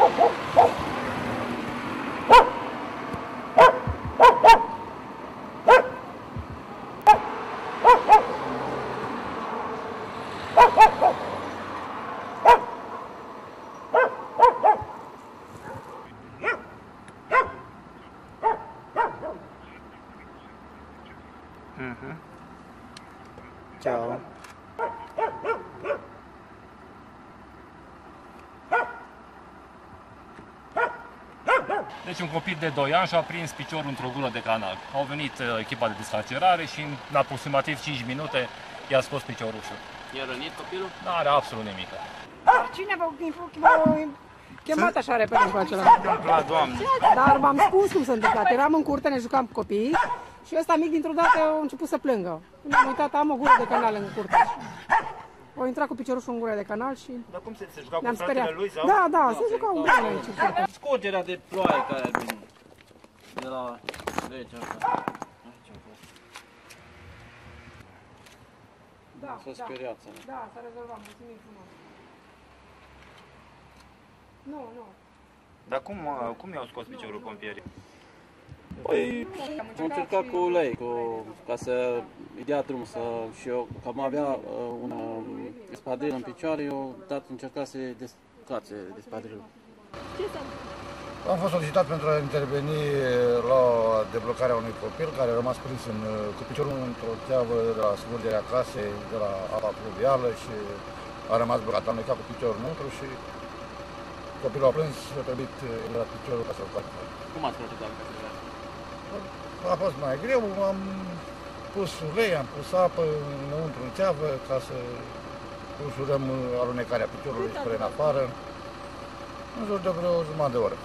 Ừ uh -huh. Chào Deci un copil de 2 ani și-a prins piciorul într-o gură de canal. Au venit uh, echipa de descarcerare și în aproximativ 5 minute i-a scos piciorul sus. E rănit copilul? Nu are absolut nimic. Cine v-a chemat așa repede cu acela? La doamne. Dar v-am spus cum s-a întâmplat. Eram în curte, ne jucam cu copiii și ăsta mic dintr-o dată a început să plângă. Când am uitat, am o gură de canal în curte. O intrat cu piciorușul în gură de canal și Dar cum se, se juca ne-am cu fratele speriat. lui sau? Da, da, se jucau împreună aici. în curte. Scurgerea de ploaie care a venit de la rece asta. Aici a fost. Da, S-a da, speriat să da, s-a rezolvat. Mulțumim frumos. Nu, nu. Dar cum, uh, cum i-au scos piciorul pompierii? Păi, am încercat cu ulei, cu, ca să îi dea drum să, și eu, cam avea uh, un uh, espadril în picioare, eu dat încercat să descarce espadrilul. Am fost solicitat pentru a interveni la deblocarea unui copil care a rămas prins în, cu piciorul într-o țeavă de la smulgerea casei, de la apa pluvială și a rămas blocat. Am plecat cu piciorul înăuntru și copilul a plâns și a trebuit la piciorul ca să-l facă. Cum ați procedat? A fost mai greu, am pus ulei, am pus apă înăuntru în țeavă ca să ușurăm alunecarea piciorului spre în afară, în jur de vreo jumătate de oră.